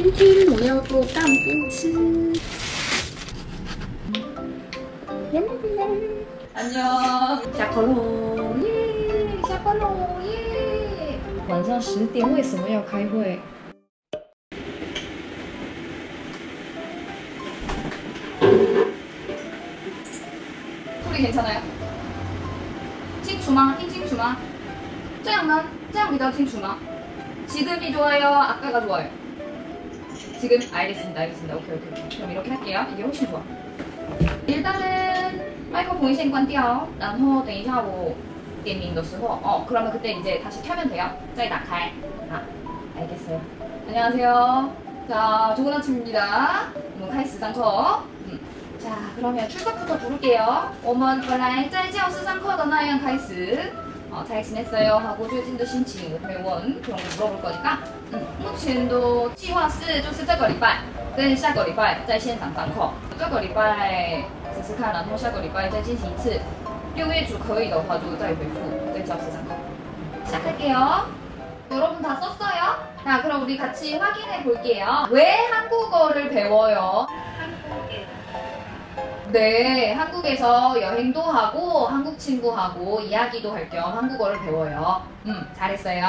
今天我要做蛋饼吃。安妞，下课喽耶！下班喽耶！晚上十点为什么要开会？这里괜찮아요清楚吗？听清楚吗？这样呢？这样比较清楚吗？지금이좋아요아까가좋아요 지금 알겠습니다. 알겠습니다. 오케이, 오케이. 그럼 이렇게 할게요. 이게 훨씬 좋아. 일단은 마이크 보이신건 띄어. 난호 데이샤오 띠닝더스호. 어, 그러면 그때 이제 다시 켜면 돼요. 짜이 나칼. 아, 알겠어요. 안녕하세요. 자, 좋은 아침입니다. 뭐, 오늘 카이스장커. 음. 자, 그러면 출석부터 부를게요. 오먼 원라인 짜이지오스 상커 너나이언 카이스. 어잘지냈어요하고最近的心情我会问그런거물어볼거니까嗯，目前的计划是就是这个礼拜跟下个礼拜在现场上课。这个礼拜试试看，然后下个礼拜再进行一次。六月组可以的话就再回复在教室上课。시작할게요여러분다썼어요자그럼우리같이확인해볼게요왜한국어를배워요 네, 한국에서 여행도 하고 한국 친구하고 이야기도 할 겸 한국어를 배워요. 음, 잘했어요.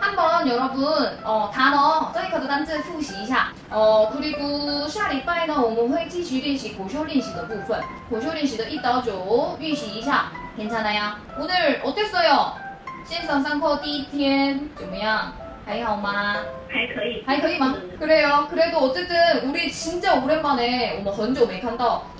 한번 여러분 어, 단어 这一课的单词复习一下. 어, 그리고 下礼拜呢我们会继续练习口修练习的部分.口修练习的一到九预习一下. 괜찮아요? 오늘 어땠어요? 线上上课第一天怎么样？还好吗？还可以。还可以吗? 그래요. 그래도 어쨌든 우리 진짜 오랜만에 我们很久没看到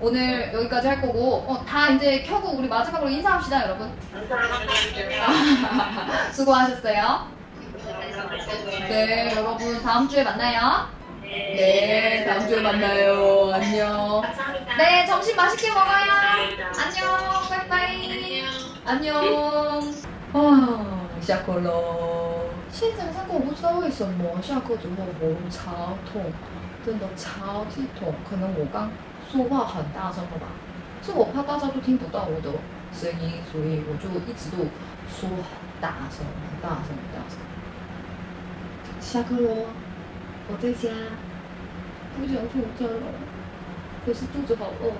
오늘 여기까지 할 거고 어, 다 이제 켜고 우리 마지막으로 인사합시다 여러분 수고하셨어요 네 여러분 다음 주에 만나요 네 다음 주에 만나요 안녕 네 점심 맛있게 먹어요 안녕 빠이빠이 안녕 아 샤콜로 现在上课我不知道为什么下课之后喉咙超痛真的超级痛可能我刚 说话很大声了吧？是我怕大家都听不到我的声音，所以我就一直都说很大声、很大声、很大声。下课了，我在家，不想去我家了，可是肚子好饿。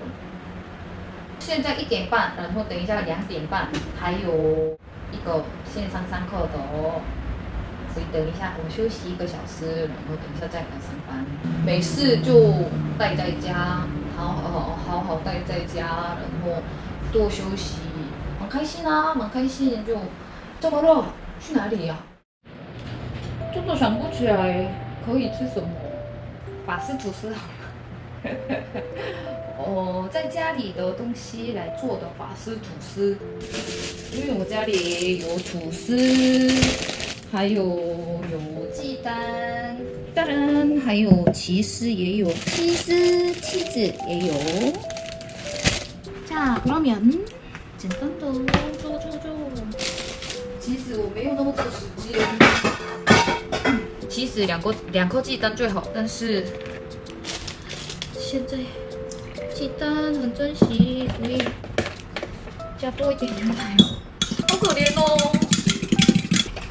现在一点半，然后等一下两点半还有一个线上上课的哦。所以等一下我休息一个小时，然后等一下再来上班。没事就待在家。好好好好好待在家，然后多休息，蛮开心啊，蛮开心。就怎么了？去哪里呀？真的想不起来可以吃什么。法式吐司好吗？哦，在家里的东西来做的法式吐司，因为我家里有吐司，还有有鸡蛋。当然还有起司也有，起司、起子也有。자그러면简单的做做做。其实我没有那么多时间。其实两个两颗鸡蛋最好，但是现在鸡蛋很珍惜，所以加多一点牛奶。好可怜哦。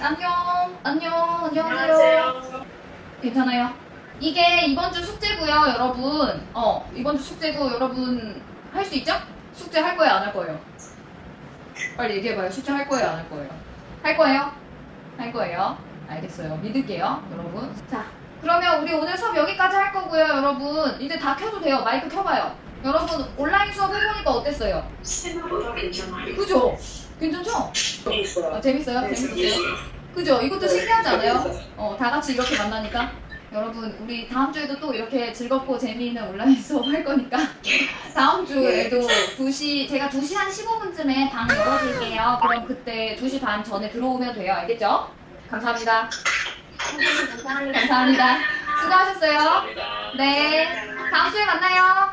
안녕. 안녕. 안녕하세요. 괜찮아요? 이게 이번 주 숙제고요, 여러분. 어, 이번 주 숙제고 여러분 할 수 있죠? 숙제 할 거예요, 안 할 거예요? 빨리 얘기해봐요. 숙제 할 거예요, 안 할 거예요? 할 거예요? 할 거예요. 알겠어요. 믿을게요, 여러분. 자, 그러면 우리 오늘 수업 여기까지 할 거고요, 여러분. 이제 다 켜도 돼요. 마이크 켜봐요. 여러분 온라인 수업 해보니까 어땠어요? 그죠? 괜찮죠? 재밌어요. 아, 재밌어요? 재밌었어요? 그죠? 이것도 신기하지 않아요? 어, 다 같이 이렇게 만나니까. 여러분, 우리 다음 주에도 또 이렇게 즐겁고 재미있는 온라인 수업 할 거니까. 다음 주에도 2시, 제가 2시 한 15분쯤에 방 열어줄게요. 그럼 그때 2시 반 전에 들어오면 돼요. 알겠죠? 감사합니다. 감사합니다. 수고하셨어요. 네. 다음 주에 만나요.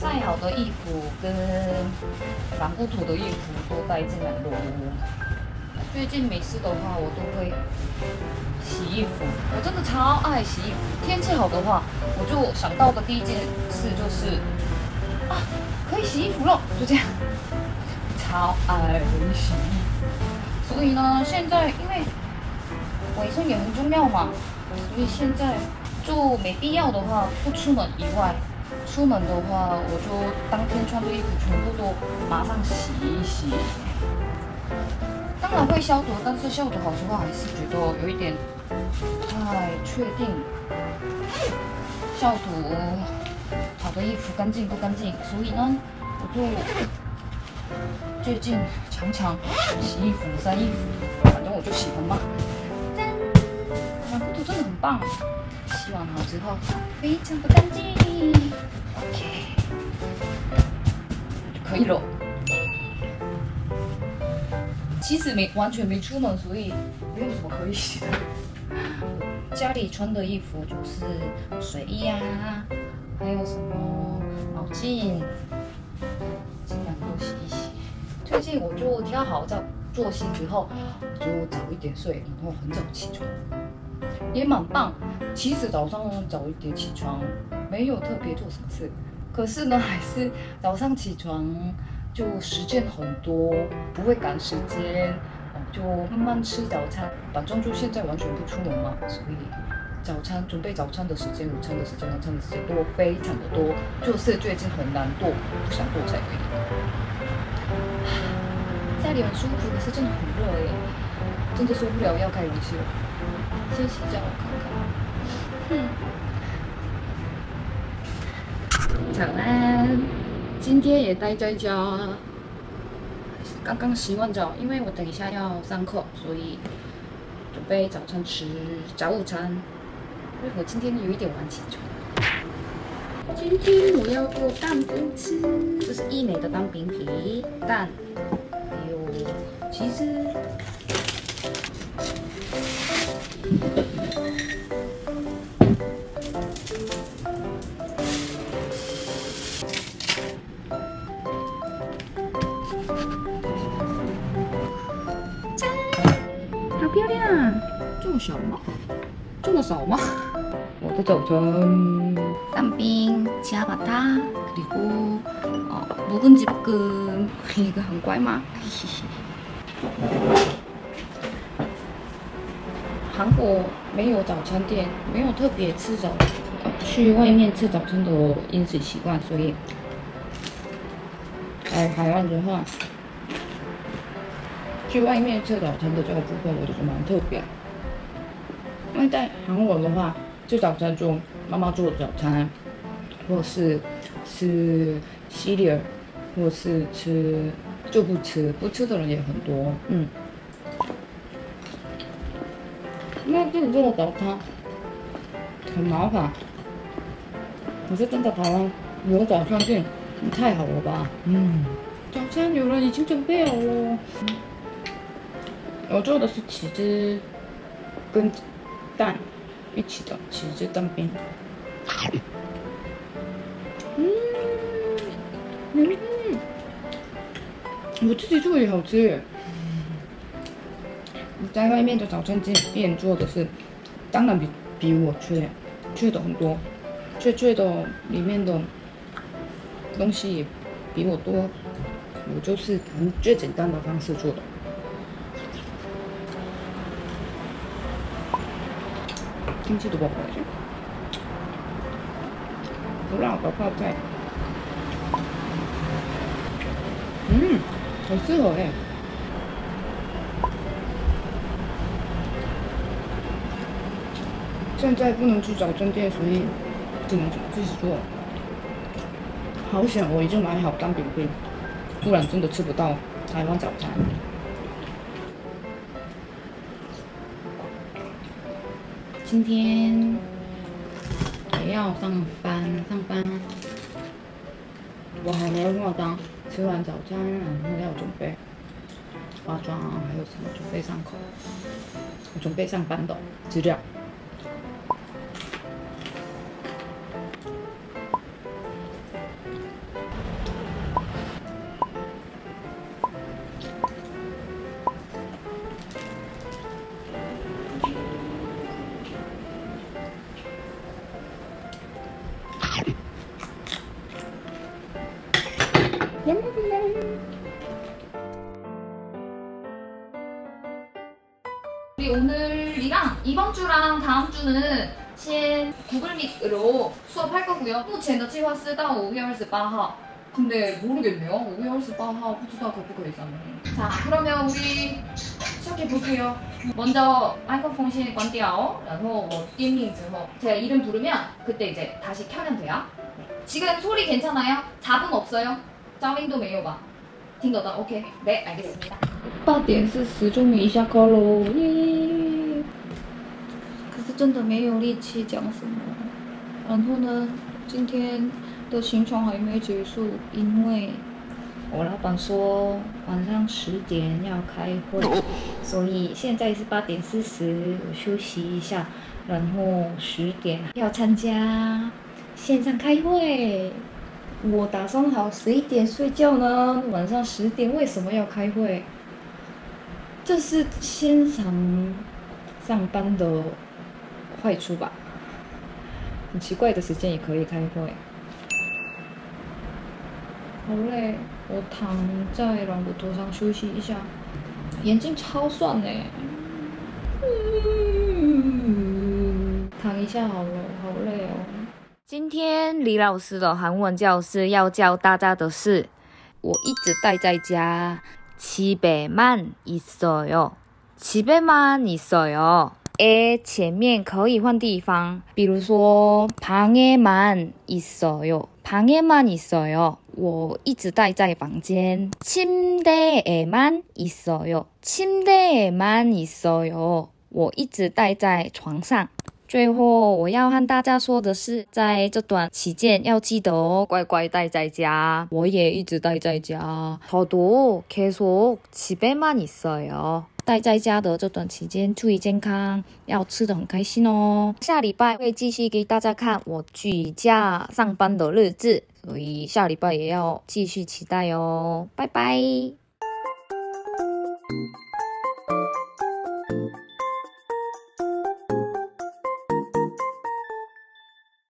晒好的衣服跟染不土的衣服都带进来喽。最近没事的话，我都会洗衣服。我真的超爱洗衣服。天气好的话，我就想到的第一件事就是啊，可以洗衣服了，就这样。超爱洗衣服。所以呢，现在因为卫生也很重要嘛，所以现在就没必要的话，不出门以外，出门的话，我就当天穿的衣服全部都马上洗一洗。当然会消毒，但是消毒好说话还是觉得有一点太确定。消毒好的衣服干净不干净，所以呢，我就最近常常洗衣服、晒衣服，反正我就喜欢嘛。赞，染布头真的很棒，洗完好之后非常的干净，OK，可以了。其实没完全没出门，所以没有什么可以洗的。家里穿的衣服就是睡衣啊，还有什么毛巾，尽量都洗一洗。最近我就挑好早作息之后，就早一点睡，然后很早起床，也蛮棒。其实早上早一点起床，没有特别做什么事，可是呢，还是早上起床就时间很多，不会赶时间，就慢慢吃早餐。反正就现在完全不出门嘛，所以早餐准备早餐的时间、午餐的时间、晚餐的时间都非常的多，就是最近很难做，不想做才可以。家里很舒服，可是真的很热耶，真的受不了，要开冷气了。先洗澡看看。早安，今天也待在家，刚刚洗完澡，因为我等一下要上课，所以准备早餐吃早午餐。因为我今天有一点晚起床。今天我要做蛋饼吃，这是益美的蛋饼皮，蛋，还有其实。这么少吗？我的早餐蛋饼, 치아바타 그리고 어, 묵은지 볶음 이거 한乖吗？韩国没有早餐店，没有特别吃早去外面吃早餐的饮食习惯，所以在台湾的话，去外面吃早餐的这个部分，我觉得蛮特别。 因为在韩国的话，就早餐就妈妈做早餐，或是吃 cereal，或是吃就不吃，不吃的人也很多，嗯。因为自己做的早餐很麻烦，可是真的台湾有早餐店太好了吧？嗯，早餐有人已经准备好了。我做的是起司跟蛋一起的其实就蛋饼。嗯嗯，我自己做也好吃。我在外面的早餐店做的是，当然比比我脆，脆的很多，脆脆的，里面的东西也比我多。我就是用最简单的方式做的。김치도먹어야지不让我泡菜。嗯，好适合哎。现在不能去早餐店，所以只能自己做。好险，我已经买好蛋饼饼，不然真的吃不到台湾早餐。 今天也要上班，上班。我还没有化妆，吃完早餐然后要准备化妆，还有什么准备上课，准备上班的资料。 이랑 이번 주랑 다음 주는 先 구글 밋으로 수업할 거고요. 目前的计划是到5月28号. 근데 모르겠네요. 5月28号 不知道可不可以上. 자, 그러면 우리 시작해 볼게요. 먼저 마이크폰 신 관디아오, 然后我点名之后 제가 이름 부르면 그때 이제 다시 켜면 돼요. 지금 소리 괜찮아요? 잡음 없어요? 짜밍도 메요 봐. 听得到 OK. 네, 알겠습니다. 八点四十终于下课喽，耶！ 真的没有力气讲什么。然后呢，今天的行程还没结束，因为我老板说晚上十点要开会，所以现在是八点四十，我休息一下，然后十点要参加线上开会。我打算好十一点睡觉呢，晚上十点为什么要开会？这是现场上班的坏处吧？很奇怪的时间也可以开会。好累，我躺在软骨头上休息一下，眼睛超酸呢。躺一下好了，好累哦。今天李老师的韩文教室要教大家的是，我一直待在家。집에만있어 요， 집에만있어 요。 에前面可以换地方，比如说방에만있어 요， 방에만있어 요。 我一直待在房间。침대에만있어 요， 침대에만있어 요。 我一直待在床上。最后我要和大家说的是，在这段期间要记得哦，乖乖待在家。我也一直待在家。저도계속집에만있어 요。 待在家的这段期间，注意健康，要吃的很开心哦。下礼拜会继续给大家看我举家上班的日子，所以下礼拜也要继续期待哦。拜拜。